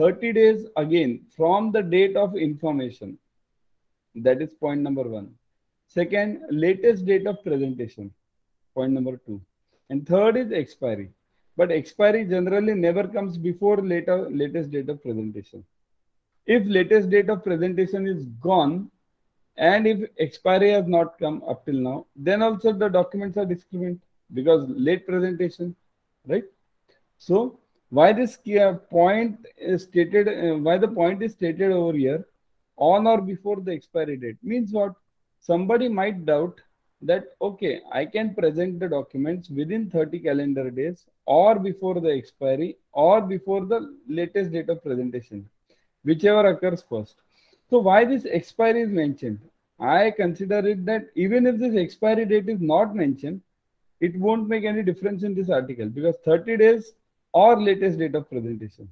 30 days again from the date of information. That is point number one. Second, latest date of presentation. Point number two. And third is expiry. But expiry generally never comes before later latest date of presentation. If latest date of presentation is gone, and if expiry has not come up till now, then also the documents are discrepant because late presentation, right? So why this point is stated, uh, why the point is stated over here on or before the expiry date means what? Somebody might doubt that, okay, I can present the documents within 30 calendar days or before the expiry or before the latest date of presentation, whichever occurs first. So why this expiry is mentioned? I consider it that even if this expiry date is not mentioned, it won't make any difference in this article because 30 days or latest date of presentation.